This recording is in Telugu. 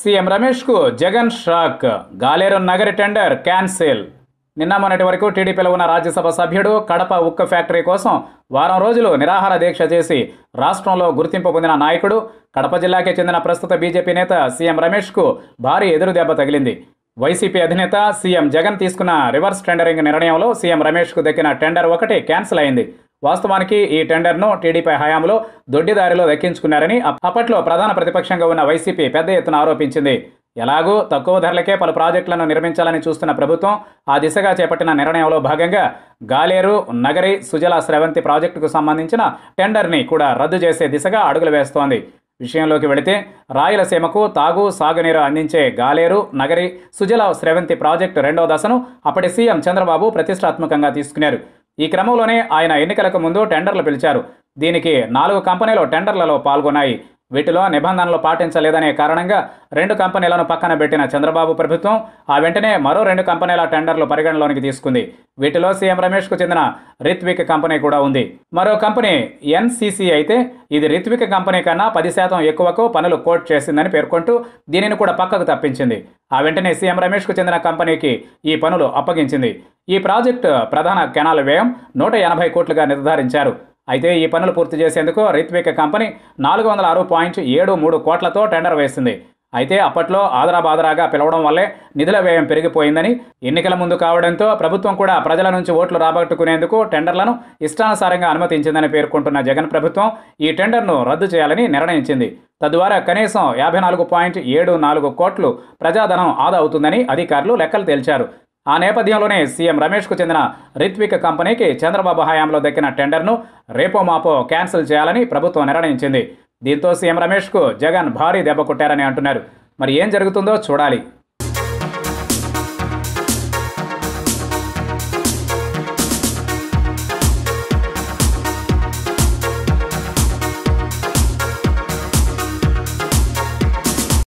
CM రమేష్కు Jagan shock. Galeru Nagari tender cancel. నిన్న మొన్నటి వరకు టీడీపీలో ఉన్న రాజ్యసభ సభ్యుడు కడప ఉక్కు ఫ్యాక్టరీ కోసం వారం రోజులు నిరాహార దీక్ష చేసి రాష్ట్రంలో గుర్తింపు పొందిన నాయకుడు కడప జిల్లాకి చెందిన ప్రస్తుత బీజేపీ నేత సీఎం రమేష్కు భారీ ఎదురు దెబ్బ తగిలింది. వైసీపీ అధినేత సీఎం జగన్ తీసుకున్న రివర్స్ టెండరింగ్ నిర్ణయంలో సీఎం రమేష్కు దక్కిన టెండర్ ఒకటి క్యాన్సిల్ అయింది. వాస్తవానికి ఈ టెండర్ను టీడీపీ హయాంలో దొడ్డిదారిలో దక్కించుకున్నారని అప్పట్లో ప్రధాన ప్రతిపక్షంగా ఉన్న వైసీపీ పెద్ద ఎత్తున ఆరోపించింది. ఎలాగూ తక్కువ ధరలకే పలు ప్రాజెక్టులను నిర్మించాలని చూస్తున్న ప్రభుత్వం ఆ దిశగా చేపట్టిన నిర్ణయంలో భాగంగా గాలేరు నగరి సుజల స్రవంతి ప్రాజెక్టుకు సంబంధించిన టెండర్ని కూడా రద్దు చేసే దిశగా అడుగులు వేస్తోంది. విషయంలోకి వెళితే రాయలసీమకు తాగు సాగునీరు అందించే గాలేరు నగరి సుజల స్రవంతి ప్రాజెక్టు రెండవ దశను అప్పటి సీఎం చంద్రబాబు ప్రతిష్టాత్మకంగా తీసుకున్నారు. ఈ క్రమంలోనే ఆయన ఎన్నికలకు ముందు టెండర్లు పిలిచారు. దీనికి నాలుగు కంపెనీలు టెండర్లలో పాల్గొన్నాయి. వీటిలో నిబంధనలు పాటించలేదనే కారణంగా రెండు కంపెనీలను పక్కన పెట్టిన చంద్రబాబు ప్రభుత్వం ఆ వెంటనే మరో రెండు కంపెనీల టెండర్లు పరిగణలోనికి తీసుకుంది. వీటిలో సీఎం రమేష్కు చెందిన రిత్విక్ కంపెనీ కూడా ఉంది. మరో కంపెనీ ఎన్సీసీ అయితే ఇది రిత్విక్ కంపెనీ కన్నా పది శాతం ఎక్కువకు పనులు కోట్ చేసిందని పేర్కొంటూ దీనిని కూడా పక్కకు తప్పించింది. ఆ వెంటనే సీఎం రమేష్కు చెందిన కంపెనీకి ఈ పనులు అప్పగించింది. ఈ ప్రాజెక్టు ప్రధాన కెనాల్ వ్యయం నూట ఎనభై కోట్లుగా నిర్ధారించారు. అయితే ఈ పనులు పూర్తి చేసేందుకు రిత్విక్ కంపెనీ నాలుగు వందల ఆరు పాయింట్ ఏడు మూడు కోట్లతో టెండర్ వేసింది. అయితే అప్పట్లో ఆదరాబాదరాగా పిలవడం వల్లే నిధుల వ్యయం పెరిగిపోయిందని ఎన్నికల ముందు కావడంతో ప్రభుత్వం కూడా ప్రజల నుంచి ఓట్లు రాబట్టుకునేందుకు టెండర్లను ఇష్టానుసారంగా అనుమతించిందని పేర్కొంటున్న జగన్ ప్రభుత్వం ఈ టెండర్ను రద్దు చేయాలని నిర్ణయించింది. తద్వారా కనీసం యాభై నాలుగు పాయింట్ ఏడు నాలుగు కోట్లు ప్రజాధనం ఆదా అవుతుందని అధికారులు లెక్కలు తేల్చారు. ఆ నేపథ్యంలోనే సీఎం రమేష్కు చెందిన రిత్విక్ కంపెనీకి చంద్రబాబు హయాంలో దక్కిన టెండర్ను రేపో మాపో క్యాన్సిల్ చేయాలని ప్రభుత్వం నిర్ణయించింది. దీంతో సీఎం రమేష్కు జగన్ భారీ దెబ్బ కొట్టారని అంటున్నారు. మరి ఏం జరుగుతుందో చూడాలి.